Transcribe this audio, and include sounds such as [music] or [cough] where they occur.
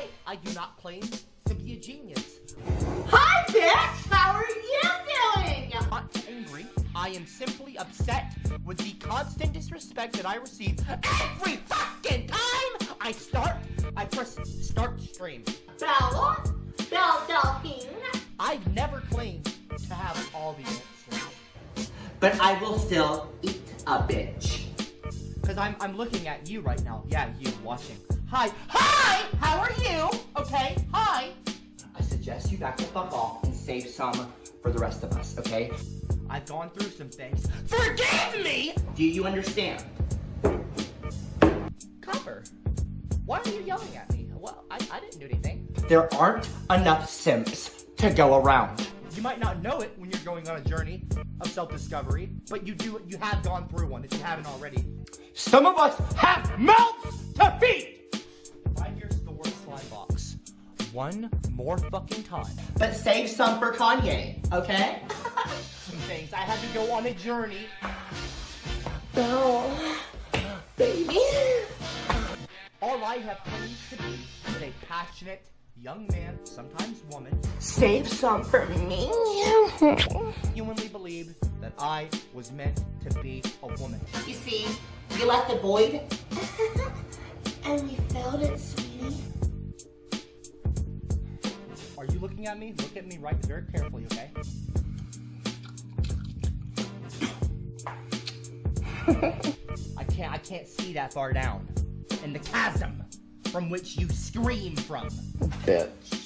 I, I do not claim to be a genius. Hi, bitch! How are you doing? I'm not angry. I am simply upset with the constant disrespect that I receive every fucking time I start, I press start stream. Bella? Belle Delphine? I've never claimed to have all the answers. But I will still eat a bitch. Because I'm, I'm looking at you right now. Yeah, you watching. Hi. Hi! How are you? Okay, hi. I suggest you back the fuck off and save some for the rest of us, okay? I've gone through some things. Forgive me! Do you understand? Copper, why are you yelling at me? Well, I, I didn't do anything. There aren't enough simps to go around. You might not know it when you're going on a journey of self-discovery, but you do you have gone through one if you haven't already. Some of us have mouths to feed! One more fucking time. But save some for Kanye, okay? [laughs] Some things. I had to go on a journey. Belle. Baby. All I have claimed to be is a passionate young man, sometimes woman, Save some for me. genuinely believed that I was meant to be a woman. You see, you left the void. [laughs] and we felt it, sweetie. Are you looking at me? Look at me right very carefully, okay? I can't I can't see that far down. In the chasm from which you scream from. Bitch.